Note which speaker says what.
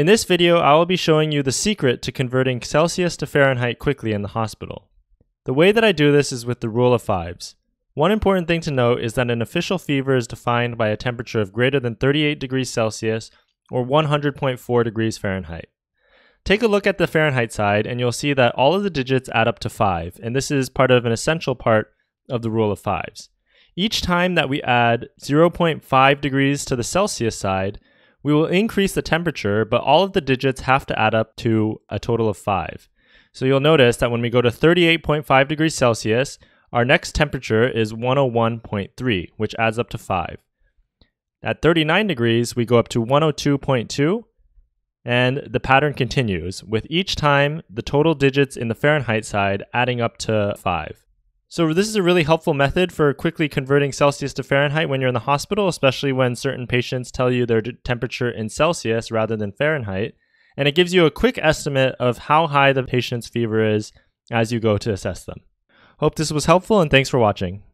Speaker 1: In this video, I will be showing you the secret to converting Celsius to Fahrenheit quickly in the hospital. The way that I do this is with the rule of fives. One important thing to note is that an official fever is defined by a temperature of greater than 38 degrees Celsius or 100.4 degrees Fahrenheit. Take a look at the Fahrenheit side and you'll see that all of the digits add up to 5, and this is part of an essential part of the rule of fives. Each time that we add 0.5 degrees to the Celsius side, we will increase the temperature, but all of the digits have to add up to a total of 5. So you'll notice that when we go to 38.5 degrees Celsius, our next temperature is 101.3, which adds up to 5. At 39 degrees, we go up to 102.2, and the pattern continues, with each time the total digits in the Fahrenheit side adding up to 5. So this is a really helpful method for quickly converting Celsius to Fahrenheit when you're in the hospital, especially when certain patients tell you their temperature in Celsius rather than Fahrenheit. And it gives you a quick estimate of how high the patient's fever is as you go to assess them. Hope this was helpful and thanks for watching.